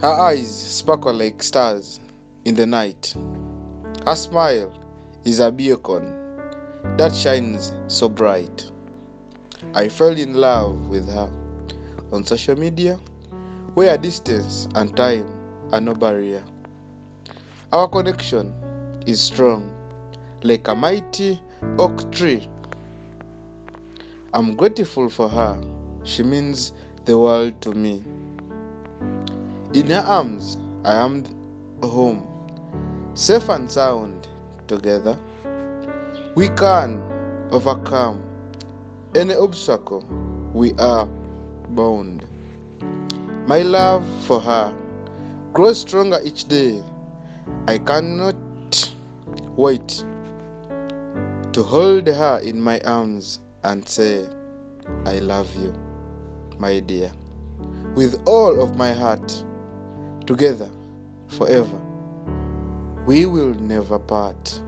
Her eyes sparkle like stars in the night. Her smile is a beacon that shines so bright. I fell in love with her on social media, where distance and time are no barrier. Our connection is strong, like a mighty oak tree. I'm grateful for her. She means the world to me. In her arms, I am home, safe and sound together. We can overcome any obstacle. We are bound. My love for her grows stronger each day. I cannot wait to hold her in my arms and say, I love you, my dear, with all of my heart, together forever. We will never part.